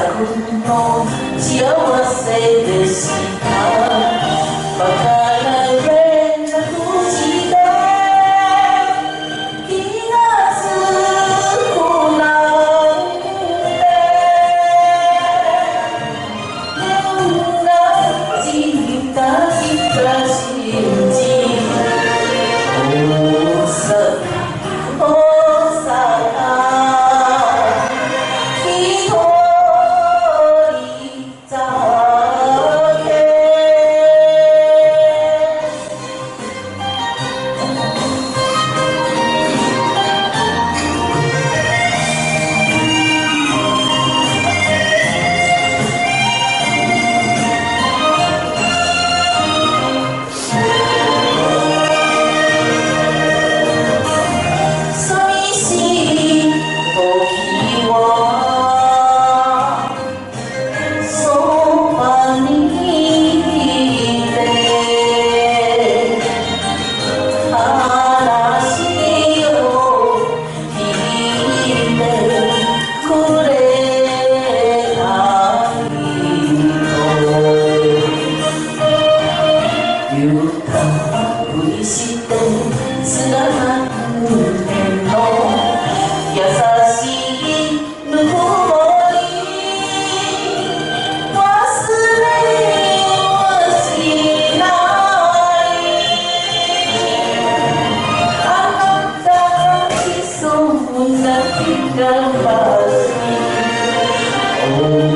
I couldn't know till I say this. But Amen.